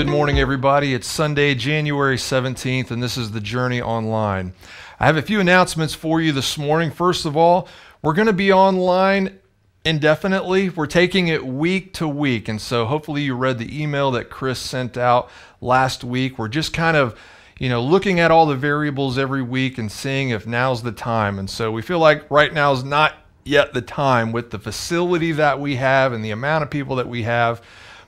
Good morning, everybody. It's Sunday, January 17th, and this is the Journey Online. I have a few announcements for you this morning. First of all, we're going to be online indefinitely. We're taking it week to week. And so hopefully you read the email that Chris sent out last week. We're just kind of you know, looking at all the variables every week and seeing if now's the time. And so we feel like right now is not yet the time with the facility that we have and the amount of people that we have,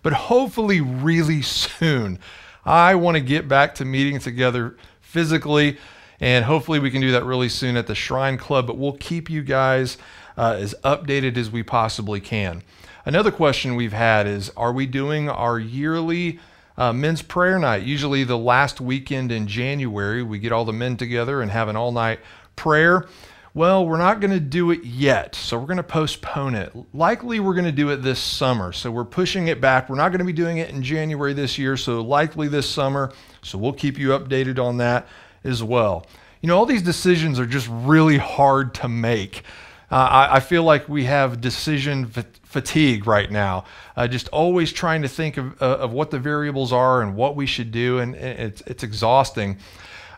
but hopefully really soon. I want to get back to meeting together physically, and hopefully we can do that really soon at the Shrine Club, but we'll keep you guys uh, as updated as we possibly can. Another question we've had is Are we doing our yearly uh, men's prayer night. Usually, the last weekend in January, we get all the men together and have an all night prayer. Well, we're not going to do it yet, so we're going to postpone it. Likely, we're going to do it this summer, so we're pushing it back. We're not going to be doing it in January this year, so likely this summer. So we'll keep you updated on that as well. You know, all these decisions are just really hard to make. Uh, I, I, feel like we have decision fatigue right now. Uh, just always trying to think of, uh, of what the variables are and what we should do, and it's, it's exhausting.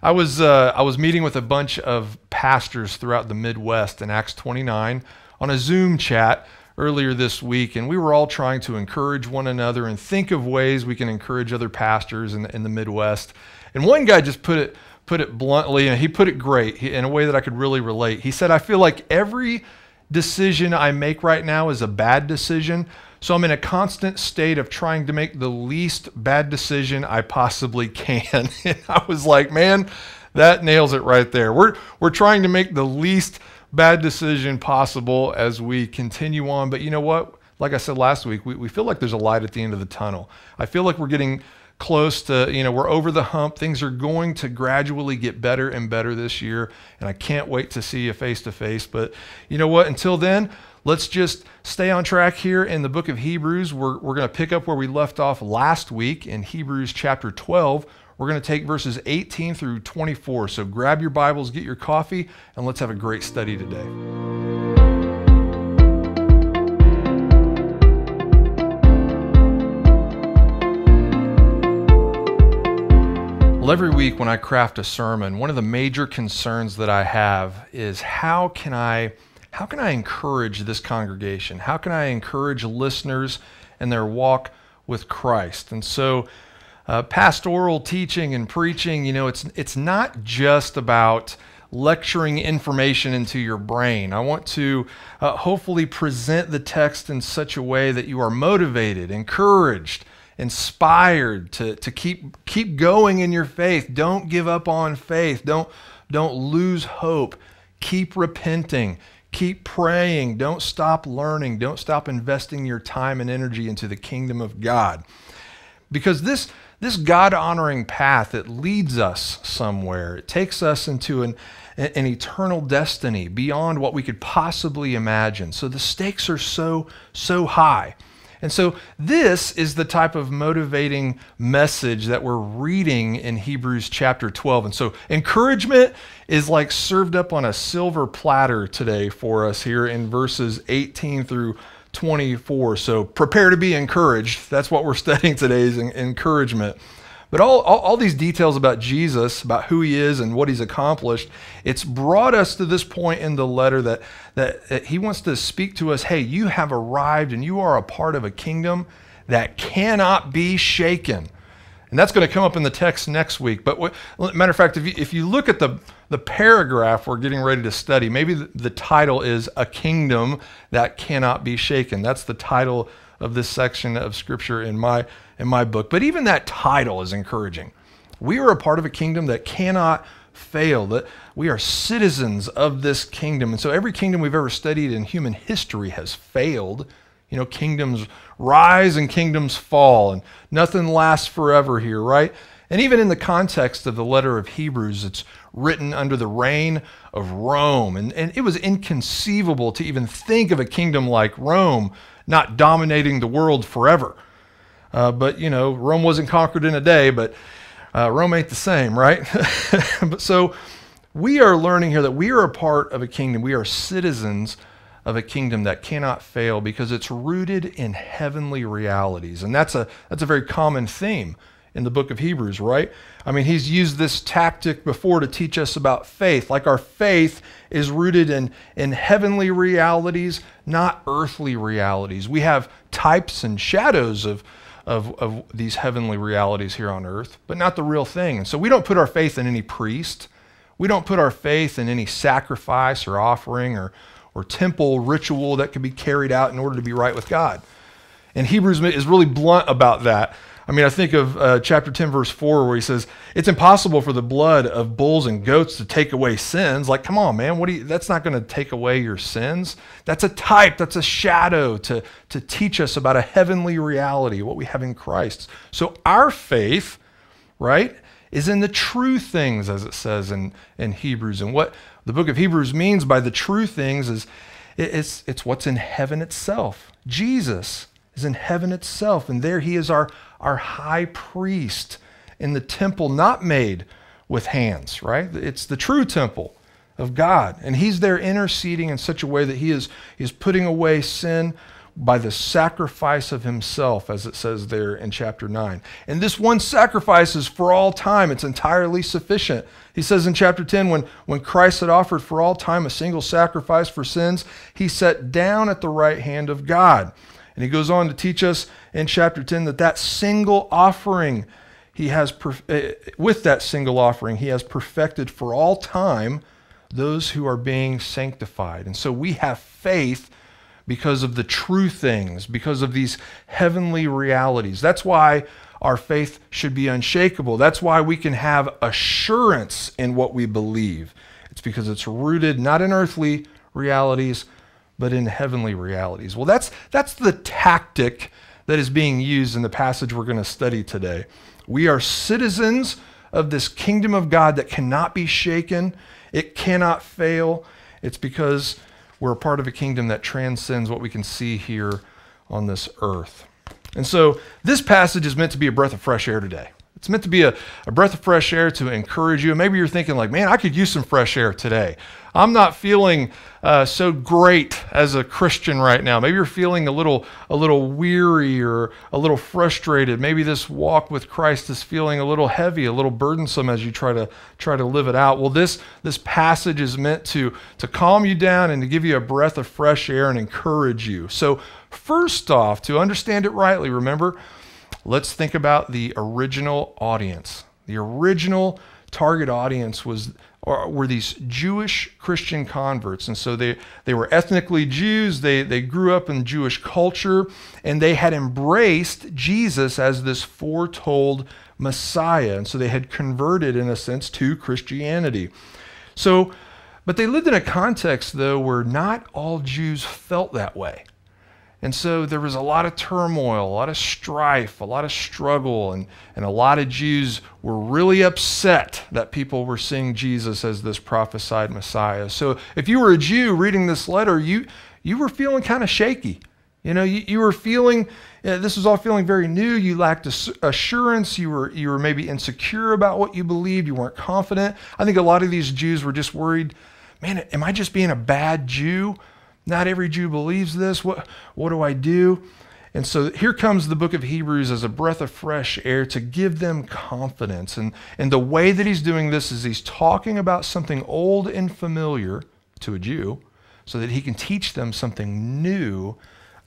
I was, uh, I was meeting with a bunch of pastors throughout the Midwest in Acts 29 on a Zoom chat earlier this week, and we were all trying to encourage one another and think of ways we can encourage other pastors in the, in the Midwest. And one guy just put it put it bluntly, and he put it great in a way that I could really relate. He said, I feel like every decision I make right now is a bad decision. So I'm in a constant state of trying to make the least bad decision I possibly can. and I was like, man, that nails it right there. We're, we're trying to make the least bad decision possible as we continue on. But you know what? Like I said last week, we, we feel like there's a light at the end of the tunnel. I feel like we're getting close to, you know, we're over the hump. Things are going to gradually get better and better this year. And I can't wait to see you face to face. But you know what? Until then, let's just stay on track here in the book of Hebrews. We're, we're going to pick up where we left off last week in Hebrews chapter 12. We're going to take verses 18 through 24. So grab your Bibles, get your coffee, and let's have a great study today. Well, every week when I craft a sermon, one of the major concerns that I have is how can I how can I encourage this congregation? How can I encourage listeners in their walk with Christ? And so uh, pastoral teaching and preaching, you know, it's it's not just about lecturing information into your brain. I want to uh, hopefully present the text in such a way that you are motivated, encouraged, inspired to, to keep, keep going in your faith. Don't give up on faith. Don't, don't lose hope. Keep repenting. Keep praying. Don't stop learning. Don't stop investing your time and energy into the kingdom of God. Because this, this God honoring path, it leads us somewhere. It takes us into an, an eternal destiny beyond what we could possibly imagine. So the stakes are so, so high. And so, this is the type of motivating message that we're reading in Hebrews chapter 12. And so, encouragement is like served up on a silver platter today for us here in verses 18 through 24. So, prepare to be encouraged. That's what we're studying today is encouragement. But all, all, all, these details about Jesus, about who he is and what he's accomplished, it's brought us to this point in the letter that, that, that he wants to speak to us hey, you have arrived and you are a part of a kingdom that cannot be shaken. And that's going to come up in the text next week. But what, matter of fact, if you, if you look at the, the paragraph we're getting ready to study, maybe the, the title is A Kingdom That Cannot Be Shaken. That's the title of this section of Scripture in my in my book. But even that title is encouraging. We are a part of a kingdom that cannot fail, that we are citizens of this kingdom. And so every kingdom we've ever studied in human history has failed. You know, kingdoms rise and kingdoms fall, and nothing lasts forever here, right? And even in the context of the letter of Hebrews, it's written under the reign of Rome. And, and it was inconceivable to even think of a kingdom like Rome not dominating the world forever. Uh, but, you know, Rome wasn't conquered in a day, but uh, Rome ain't the same, right? but so we are learning here that we are a part of a kingdom. We are citizens of a kingdom that cannot fail because it's rooted in heavenly realities. And that's a, that's a very common theme in the book of Hebrews, right? I mean, he's used this tactic before to teach us about faith. Like our faith is rooted in, in heavenly realities, not earthly realities. We have types and shadows of, of, of these heavenly realities here on earth, but not the real thing. And so we don't put our faith in any priest. We don't put our faith in any sacrifice or offering or, or temple ritual that can be carried out in order to be right with God. And Hebrews is really blunt about that. I mean, I think of uh, chapter 10, verse 4, where he says, It's impossible for the blood of bulls and goats to take away sins. Like, come on, man, what do you, that's not going to take away your sins. That's a type, that's a shadow to, to teach us about a heavenly reality, what we have in Christ. So our faith, right, is in the true things, as it says in, in Hebrews. And what the book of Hebrews means by the true things is it's, it's what's in heaven itself. Jesus is in heaven itself, and there he is our, our high priest in the temple not made with hands, right? It's the true temple of God. And he's there interceding in such a way that he is, he is putting away sin by the sacrifice of himself, as it says there in chapter 9. And this one sacrifice is for all time, it's entirely sufficient. He says in chapter 10 when, when Christ had offered for all time a single sacrifice for sins, he sat down at the right hand of God. And he goes on to teach us in chapter 10 that that single offering, he has, uh, with that single offering, he has perfected for all time those who are being sanctified. And so we have faith because of the true things, because of these heavenly realities. That's why our faith should be unshakable. That's why we can have assurance in what we believe. It's because it's rooted not in earthly realities, but in heavenly realities. Well, that's, that's the tactic that is being used in the passage we're going to study today. We are citizens of this kingdom of God that cannot be shaken, it cannot fail. It's because we're a part of a kingdom that transcends what we can see here on this earth. And so this passage is meant to be a breath of fresh air today. It's meant to be a, a breath of fresh air to encourage you. Maybe you're thinking, like, man, I could use some fresh air today. I'm not feeling uh, so great as a Christian right now. Maybe you're feeling a little, a little weary or a little frustrated. Maybe this walk with Christ is feeling a little heavy, a little burdensome as you try to try to live it out. Well, this this passage is meant to to calm you down and to give you a breath of fresh air and encourage you. So, first off, to understand it rightly, remember, let's think about the original audience. The original target audience was were these Jewish Christian converts. And so they, they were ethnically Jews, they, they grew up in Jewish culture, and they had embraced Jesus as this foretold Messiah. And so they had converted, in a sense, to Christianity. So, but they lived in a context, though, where not all Jews felt that way. And so there was a lot of turmoil, a lot of strife, a lot of struggle, and, and a lot of Jews were really upset that people were seeing Jesus as this prophesied Messiah. So if you were a Jew reading this letter, you, you were feeling kind of shaky. You know, you, you were feeling, this was all feeling very new. You lacked assurance. You were, you were maybe insecure about what you believed. You weren't confident. I think a lot of these Jews were just worried man, am I just being a bad Jew? Not every Jew believes this. What, what do I do? And so here comes the book of Hebrews as a breath of fresh air to give them confidence. And, and the way that he's doing this is he's talking about something old and familiar to a Jew so that he can teach them something new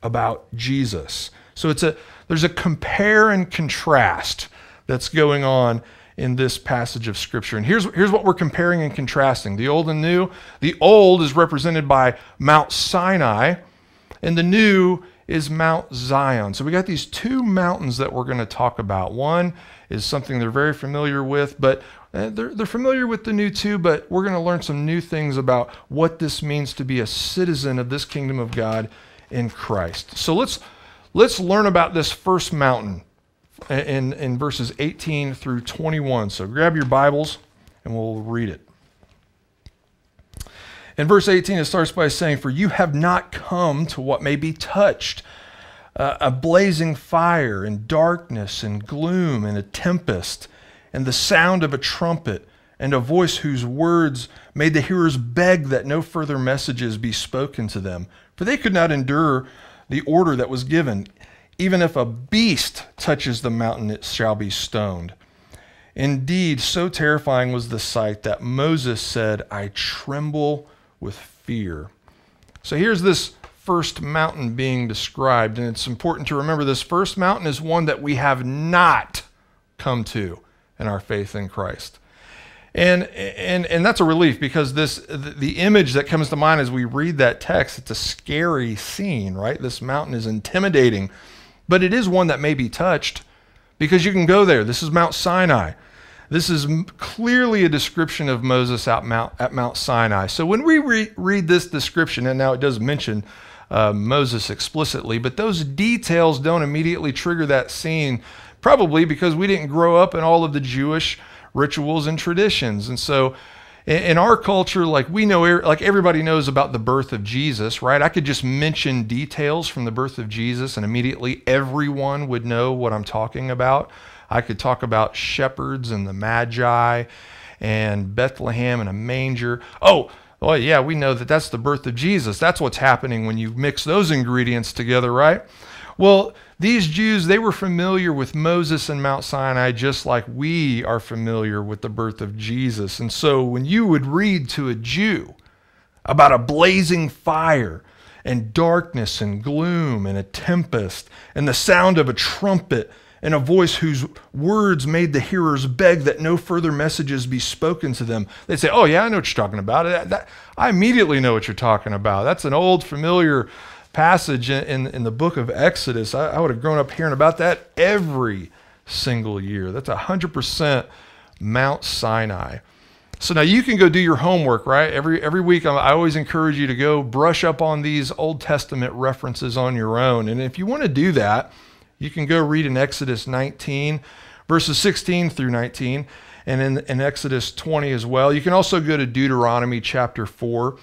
about Jesus. So it's a there's a compare and contrast that's going on in this passage of Scripture. And here's, here's what we're comparing and contrasting the old and new. The old is represented by Mount Sinai, and the new is Mount Zion. So we got these two mountains that we're going to talk about. One is something they're very familiar with, but uh, they're, they're familiar with the new too, but we're going to learn some new things about what this means to be a citizen of this kingdom of God in Christ. So let's let's learn about this first mountain in, in verses 18 through 21. So grab your Bibles and we'll read it. In verse 18, it starts by saying, For you have not come to what may be touched uh, a blazing fire, and darkness, and gloom, and a tempest, and the sound of a trumpet, and a voice whose words made the hearers beg that no further messages be spoken to them. For they could not endure the order that was given. Even if a beast touches the mountain, it shall be stoned. Indeed, so terrifying was the sight that Moses said, I tremble with fear. So here's this first mountain being described, and it's important to remember this first mountain is one that we have not come to in our faith in Christ. And, and, and that's a relief because this the image that comes to mind as we read that text, it's a scary scene, right? This mountain is intimidating, but it is one that may be touched because you can go there. This is Mount Sinai. This is clearly a description of Moses at Mount, at Mount Sinai. So when we re- read this description, and now it does mention uh, Moses explicitly, but those details don't immediately trigger that scene, probably because we didn't grow up in all of the Jewish rituals and traditions. And so in our culture, like we know, er, like everybody knows about the birth of Jesus, right? I could just mention details from the birth of Jesus and immediately everyone would know what I'm talking about. I could talk about shepherds and the Magi and Bethlehem and a manger. Oh, well, yeah, we know that that's the birth of Jesus. That's what's happening when you mix those ingredients together, right? Well, these Jews, they were familiar with Moses and Mount Sinai just like we are familiar with the birth of Jesus. And so when you would read to a Jew about a blazing fire and darkness and gloom and a tempest and the sound of a trumpet and a voice whose words made the hearers beg that no further messages be spoken to them. They'd say, Oh, yeah, I know what you're talking about. That, that, I immediately know what you're talking about. That's an old, familiar passage in, in, the book of Exodus. I, I would have grown up hearing about that every single year. That's 100% Mount Sinai. So now you can go do your homework, right? Every every week, I always encourage you to go brush up on these Old Testament references on your own. And if you want to do that, you can go read in Exodus 19, verses 16 through 19, and in, in Exodus 20 as well. You can also go to Deuteronomy chapter 4.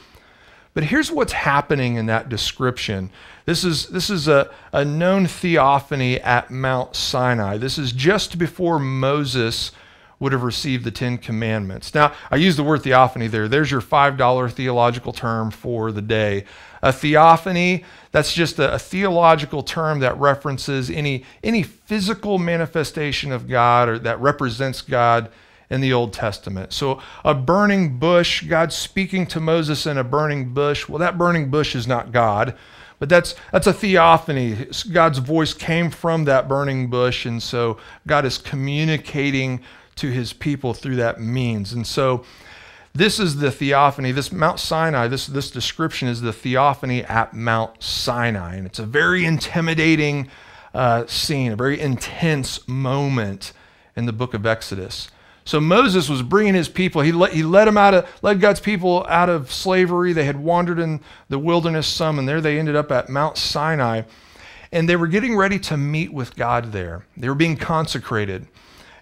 But here's what's happening in that description. This is, this is a, a known theophany at Mount Sinai. This is just before Moses would have received the Ten Commandments. Now, I use the word theophany there. There's your $5 theological term for the day. A theophany, that's just a, a, theological term that references any, any physical manifestation of God or that represents God in the Old Testament. So, a burning bush, God speaking to Moses in a burning bush, well, that burning bush is not God, but that's, that's a theophany. God's voice came from that burning bush, and so God is communicating to his people through that means. And so, this is the theophany. This Mount Sinai, this, this description is the theophany at Mount Sinai. And it's a very intimidating uh, scene, a very intense moment in the book of Exodus. So Moses was bringing his people. He led, he led them out of, led God's people out of slavery. They had wandered in the wilderness some, and there they ended up at Mount Sinai. And they were getting ready to meet with God there. They were being consecrated.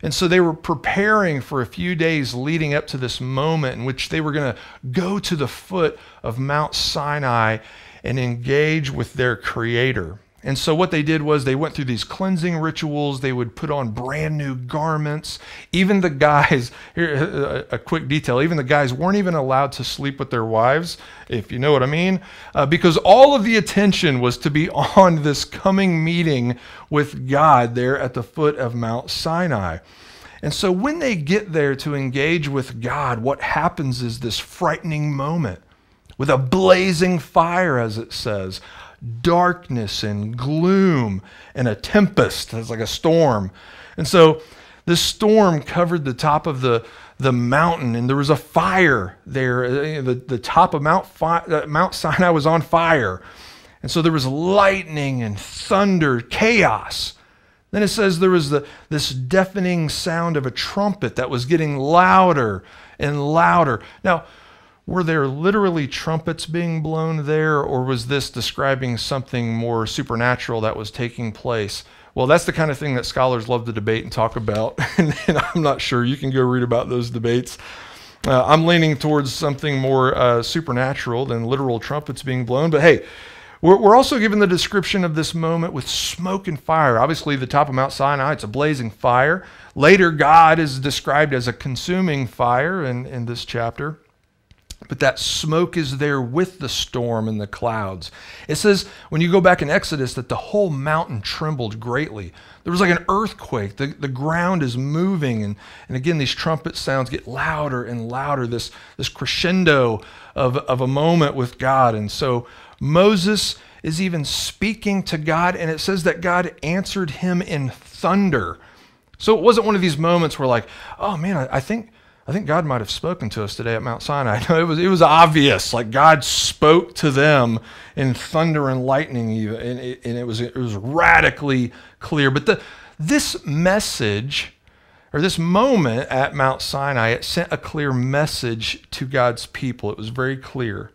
And so they were preparing for a few days leading up to this moment in which they were going to go to the foot of Mount Sinai and engage with their Creator. And so what they did was they went through these cleansing rituals. They would put on brand new garments. Even the guys, here a, quick detail, even the guys weren't even allowed to sleep with their wives, if you know what I mean, uh, because all of the attention was to be on this coming meeting with God there at the foot of Mount Sinai. And so when they get there to engage with God, what happens is this frightening moment with a blazing fire, as it says, darkness and gloom and a tempest. It's like a storm. And so this storm covered the top of the, the mountain, and there was a fire there. Uh, the, the top of Mount, Fi- uh, Mount Sinai was on fire. And so there was lightning and thunder, chaos. Then it says there was the, this deafening sound of a trumpet that was getting louder and louder. Now, were there literally trumpets being blown there, or was this describing something more supernatural that was taking place? Well, that's the kind of thing that scholars love to debate and talk about, and, I'm not sure. You can go read about those debates. Uh, I'm leaning towards something more uh, supernatural than literal trumpets being blown, but hey, we're, we're also given the description of this moment with smoke and fire. Obviously, the top of Mount Sinai, it's a blazing fire. Later, God is described as a consuming fire in, in this chapter. But that smoke is there with the storm and the clouds. It says when you go back in Exodus that the whole mountain trembled greatly. There was like an earthquake. The, the ground is moving. And, and again, these trumpet sounds get louder and louder, this, this crescendo of, of a moment with God. And so Moses is even speaking to God, and it says that God answered him in thunder. So it wasn't one of these moments where, like, oh man, I, I think I think God might have spoken to us today at Mount Sinai. it was, it was obvious. Like God spoke to them in thunder and lightning, even, and, it, and it, was, it was radically clear. But the, this message, or this moment at Mount Sinai, it sent a clear message to God's people. It was very clear.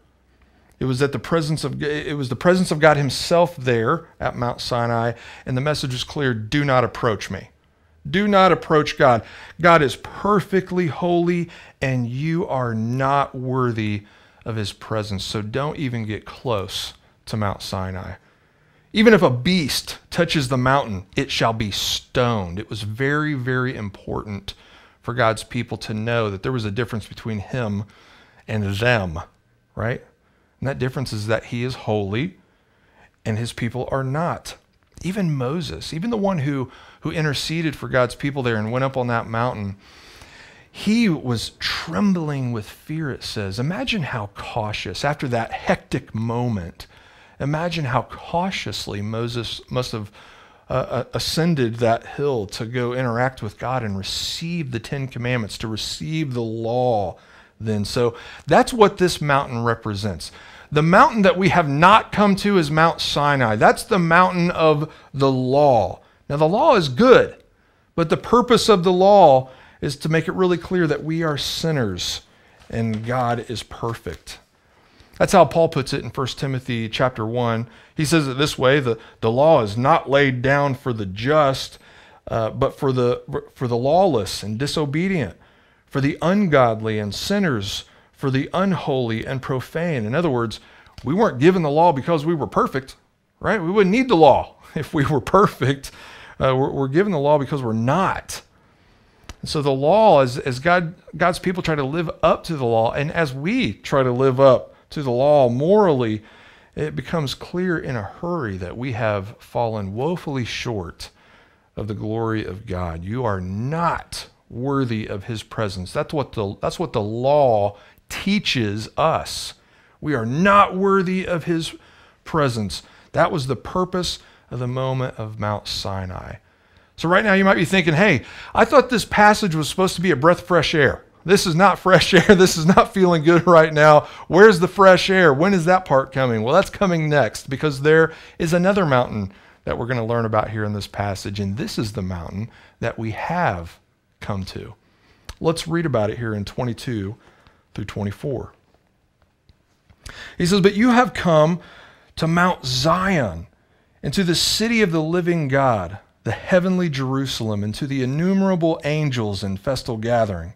It was that the presence of it was the presence of God Himself there at Mount Sinai, and the message was clear: Do not approach me. Do not approach God. God is perfectly holy, and you are not worthy of his presence. So don't even get close to Mount Sinai. Even if a beast touches the mountain, it shall be stoned. It was very, very important for God's people to know that there was a difference between him and them, right? And that difference is that he is holy and his people are not. Even Moses, even the one who who interceded for God's people there and went up on that mountain, he was trembling with fear, it says. Imagine how cautious, after that hectic moment, imagine how cautiously Moses must have uh, uh, ascended that hill to go interact with God and receive the Ten Commandments, to receive the law then. So that's what this mountain represents. The mountain that we have not come to is Mount Sinai. That's the mountain of the law. Now, the law is good, but the purpose of the law is to make it really clear that we are sinners and God is perfect. That's how Paul puts it in 1 Timothy chapter 1. He says it this way the, the law is not laid down for the just, uh, but for the, for the lawless and disobedient, for the ungodly and sinners, for the unholy and profane. In other words, we weren't given the law because we were perfect, right? We wouldn't need the law if we were perfect. Uh, we're, we're given the law because we're not. And so the law, as, as God, God's people try to live up to the law, and as we try to live up to the law morally, it becomes clear in a hurry that we have fallen woefully short of the glory of God. You are not worthy of his presence. That's what the, that's what the law teaches us. We are not worthy of his presence. That was the purpose of the moment of Mount Sinai. So, right now, you might be thinking, hey, I thought this passage was supposed to be a breath of fresh air. This is not fresh air. This is not feeling good right now. Where's the fresh air? When is that part coming? Well, that's coming next because there is another mountain that we're going to learn about here in this passage. And this is the mountain that we have come to. Let's read about it here in 22 through 24. He says, But you have come to Mount Zion and to the city of the living God, the heavenly Jerusalem, and to the innumerable angels in festal gathering,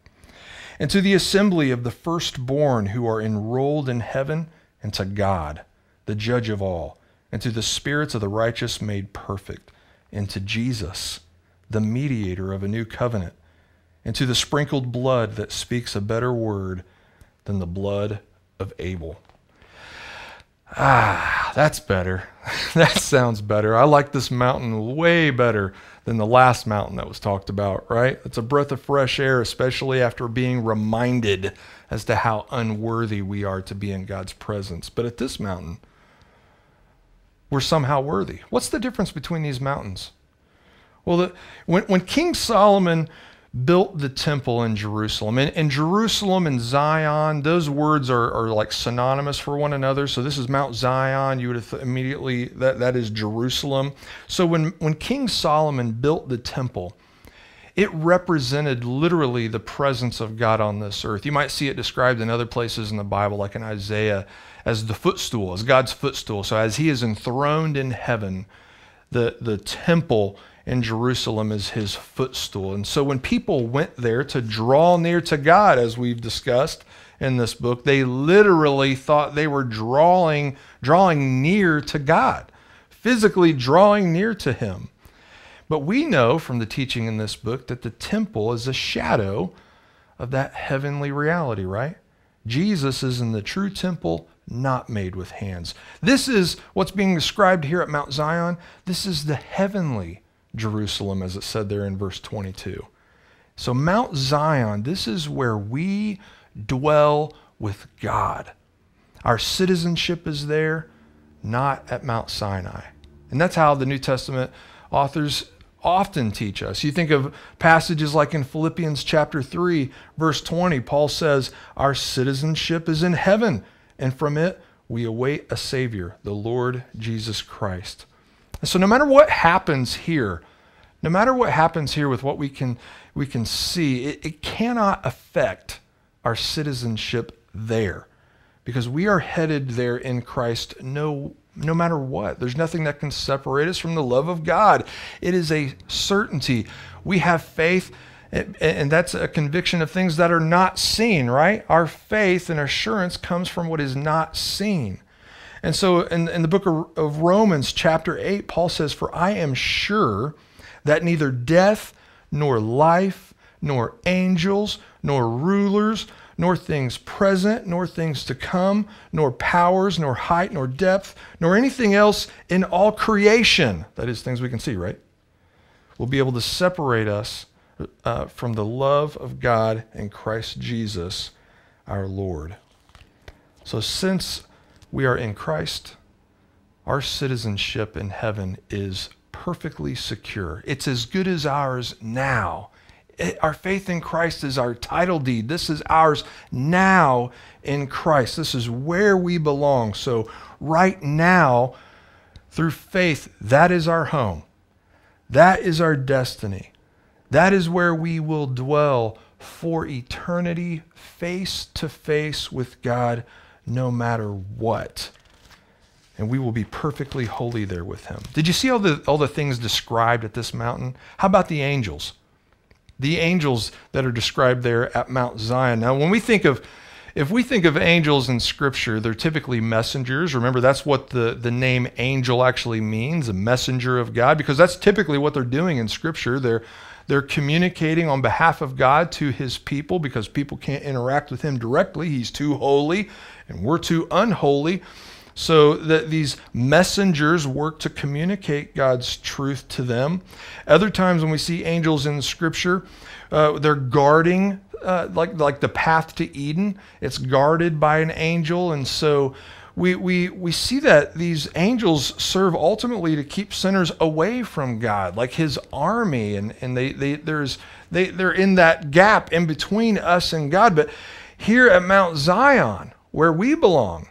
and to the assembly of the firstborn who are enrolled in heaven, and to God, the judge of all, and to the spirits of the righteous made perfect, and to Jesus, the mediator of a new covenant, and to the sprinkled blood that speaks a better word than the blood of Abel. Ah, that's better. that sounds better. I like this mountain way better than the last mountain that was talked about, right? It's a breath of fresh air, especially after being reminded as to how unworthy we are to be in God's presence. But at this mountain, we're somehow worthy. What's the difference between these mountains? Well, the, when, when King Solomon built the temple in Jerusalem. And, and Jerusalem and Zion, those words are, are like synonymous for one another. So this is Mount Zion. You would have th- immediately, that, that is Jerusalem. So when, when King Solomon built the temple, it represented literally the presence of God on this earth. You might see it described in other places in the Bible, like in Isaiah, as the footstool, as God's footstool. So as he is enthroned in heaven, the, the temple in Jerusalem is his footstool. And so when people went there to draw near to God, as we've discussed in this book, they literally thought they were drawing, drawing near to God, physically drawing near to him. But we know from the teaching in this book that the temple is a shadow of that heavenly reality, right? Jesus is in the true temple, not made with hands. This is what's being described here at Mount Zion. This is the heavenly Jerusalem, as it said there in verse 22. So, Mount Zion, this is where we dwell with God. Our citizenship is there, not at Mount Sinai. And that's how the New Testament authors often teach us. You think of passages like in Philippians chapter 3, verse 20, Paul says, Our citizenship is in heaven, and from it we await a Savior, the Lord Jesus Christ. And so, no matter what happens here, no matter what happens here with what we can, we can see, it, it cannot affect our citizenship there because we are headed there in Christ no no matter what. There's nothing that can separate us from the love of God. It is a certainty. We have faith, and that's a conviction of things that are not seen, right? Our faith and assurance comes from what is not seen. And so in, in the book of, of Romans, chapter 8, Paul says, For I am sure that neither death, nor life, nor angels, nor rulers, nor things present, nor things to come, nor powers, nor height, nor depth, nor anything else in all creation, that is, things we can see, right? Will be able to separate us uh, from the love of God in Christ Jesus our Lord. So, since we are in Christ, our citizenship in heaven is perfectly secure. It's as good as ours now our faith in Christ is our title deed. This is ours now in Christ. This is where we belong. So, right now, through faith, that is our home. That is our destiny. That is where we will dwell for eternity, face to face with God, no matter what. And we will be perfectly holy there with Him. Did you see all the, all the things described at this mountain? How about the angels? the angels that are described there at Mount Zion. Now, when we think of if we think of angels in Scripture, they're typically messengers. Remember, that's what the, the name angel actually means, a messenger of God, because that's typically what they're doing in Scripture. They're, they're communicating on behalf of God to his people because people can't interact with him directly. He's too holy, and we're too unholy. So that these messengers work to communicate God's truth to them. Other times when we see angels in Scripture, uh, they're guarding, uh, like like the path to Eden. It's guarded by an angel, and so we we we see that these angels serve ultimately to keep sinners away from God, like His army, and and they they there's they they're in that gap in between us and God. But here at Mount Zion, where we belong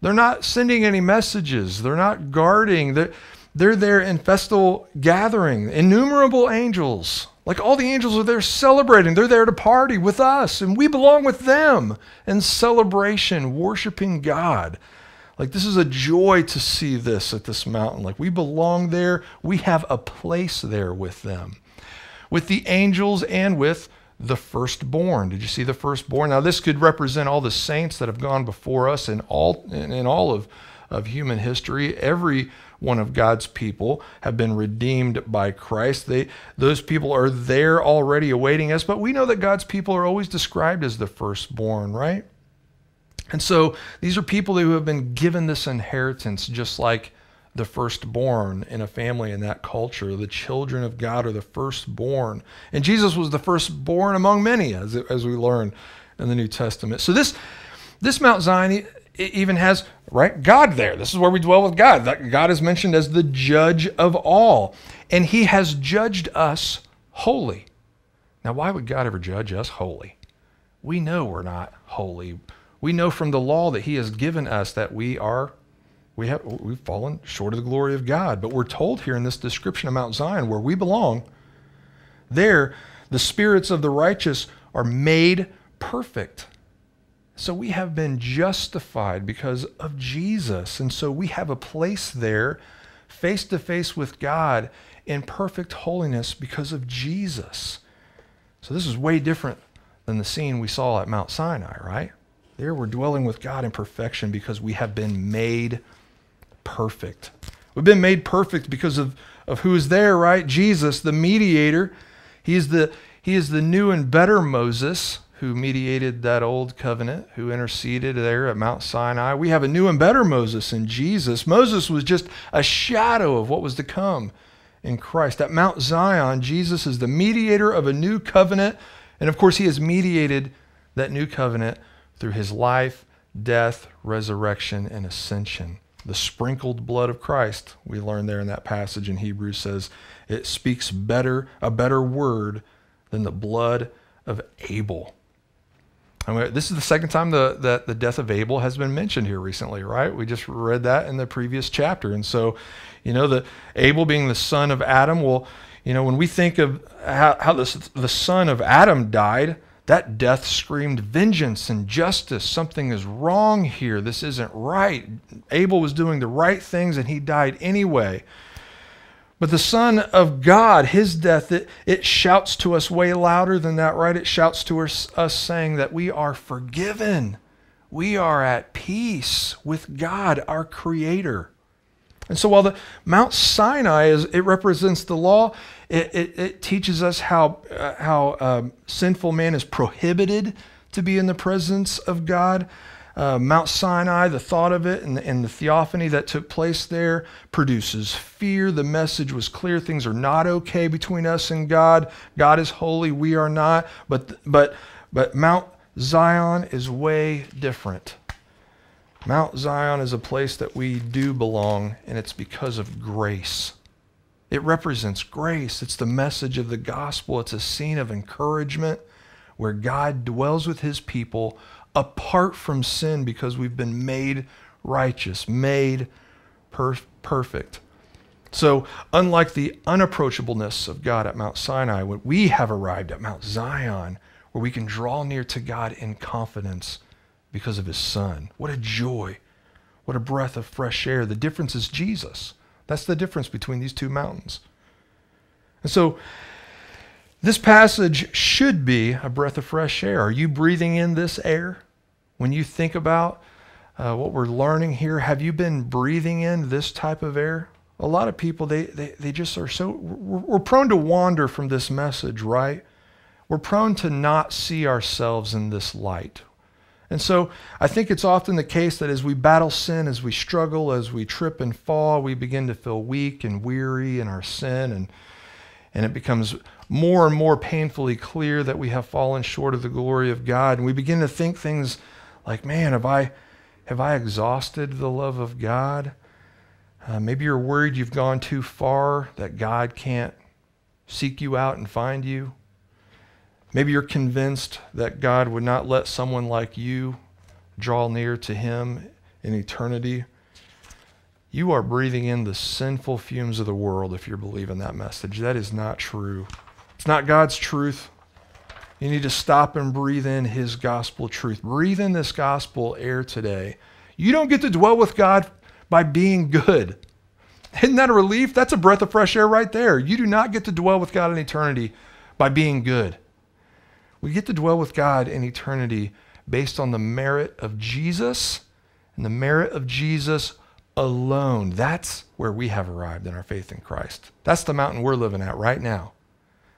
they're not sending any messages. They're not guarding. They're, they're there in festal gathering. Innumerable angels. Like all the angels are there celebrating. They're there to party with us, and we belong with them in celebration, worshiping God. Like this is a joy to see this at this mountain. Like we belong there. We have a place there with them. With the angels and with the firstborn. Did you see the firstborn? Now, this could represent all the saints that have gone before us in all in, all of, of human history. Every one of God's people have been redeemed by Christ. They those people are there already awaiting us, but we know that God's people are always described as the firstborn, right? And so these are people who have been given this inheritance just like the firstborn in a family in that culture. The children of God are the firstborn. And Jesus was the firstborn among many, as, as we learn in the New Testament. So this, this Mount Zion even has right God there. This is where we dwell with God. God is mentioned as the judge of all. And he has judged us holy. Now, why would God ever judge us holy? We know we're not holy. We know from the law that he has given us that we are we have we've fallen short of the glory of God. But we're told here in this description of Mount Zion, where we belong, there the spirits of the righteous are made perfect. So we have been justified because of Jesus. And so we have a place there, face to face with God in perfect holiness because of Jesus. So this is way different than the scene we saw at Mount Sinai, right? There we're dwelling with God in perfection because we have been made perfect. We've been made perfect because of, of who is there, right? Jesus, the mediator. He is the, he is the new and better Moses who mediated that old covenant, who interceded there at Mount Sinai. We have a new and better Moses in Jesus. Moses was just a shadow of what was to come in Christ. At Mount Zion, Jesus is the mediator of a new covenant. And of course, he has mediated that new covenant through his life, death, resurrection, and ascension. The sprinkled blood of Christ, we learn there in that passage in Hebrews, says it speaks better, a better word than the blood of Abel. And this is the second time the, that the death of Abel has been mentioned here recently, right? We just read that in the previous chapter. And so, you know, the Abel being the son of Adam, well, you know, when we think of how, how the, the son of Adam died, that death screamed vengeance and justice. Something is wrong here. This isn't right. Abel was doing the right things and he died anyway. But the Son of God, his death, it, it shouts to us way louder than that, right? It shouts to us, us saying that we are forgiven. We are at peace with God, our Creator. And so while the Mount Sinai is, it represents the law, it, it, it teaches us how, uh, how um, sinful man is prohibited to be in the presence of God uh, Mount Sinai, the thought of it and the, and the theophany that took place there produces fear. The message was clear. Things are not okay between us and God. God is holy. We are not. But, but, but Mount Zion is way different. Mount Zion is a place that we do belong, and it's because of grace. It represents grace. It's the message of the gospel. It's a scene of encouragement where God dwells with his people apart from sin because we've been made righteous, made per- perfect. So, unlike the unapproachableness of God at Mount Sinai, we have arrived at Mount Zion, where we can draw near to God in confidence because of his Son. What a joy. What a breath of fresh air. The difference is Jesus. That's the difference between these two mountains. And so, this passage should be a breath of fresh air. Are you breathing in this air? When you think about uh, what we're learning here, have you been breathing in this type of air? A lot of people, they, they, they just are so, we're, we're prone to wander from this message, right? We're prone to not see ourselves in this light. And so I think it's often the case that as we battle sin, as we struggle, as we trip and fall, we begin to feel weak and weary in our sin. And, and it becomes more and more painfully clear that we have fallen short of the glory of God. And we begin to think things like, man, have I, have I exhausted the love of God? Uh, maybe you're worried you've gone too far, that God can't seek you out and find you. Maybe you're convinced that God would not let someone like you draw near to Him in eternity. You are breathing in the sinful fumes of the world if you're believing that message. That is not true. It's not God's truth. You need to stop and breathe in His gospel truth. Breathe in this gospel air today. You don't get to dwell with God by being good. Isn't that a relief? That's a breath of fresh air right there. You do not get to dwell with God in eternity by being good. We get to dwell with God in eternity based on the merit of Jesus and the merit of Jesus alone. That's where we have arrived in our faith in Christ. That's the mountain we're living at right now.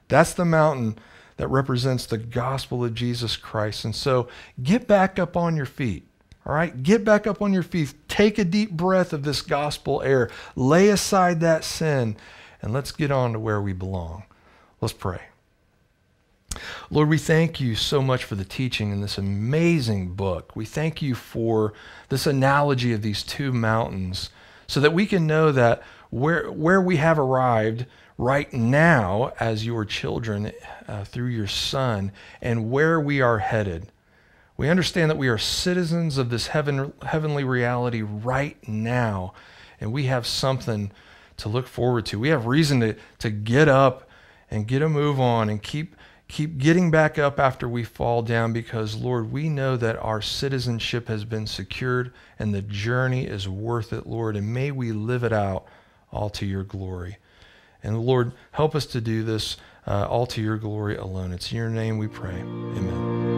That's the mountain that represents the gospel of Jesus Christ. And so get back up on your feet. All right, get back up on your feet. Take a deep breath of this gospel air. Lay aside that sin, and let's get on to where we belong. Let's pray. Lord, we thank you so much for the teaching in this amazing book. We thank you for this analogy of these two mountains so that we can know that where, where we have arrived right now as your children uh, through your Son and where we are headed. We understand that we are citizens of this heaven, heavenly reality right now, and we have something to look forward to. We have reason to, to get up and get a move on and keep, keep getting back up after we fall down because, Lord, we know that our citizenship has been secured and the journey is worth it, Lord, and may we live it out all to your glory. And Lord, help us to do this uh, all to your glory alone. It's in your name we pray. Amen.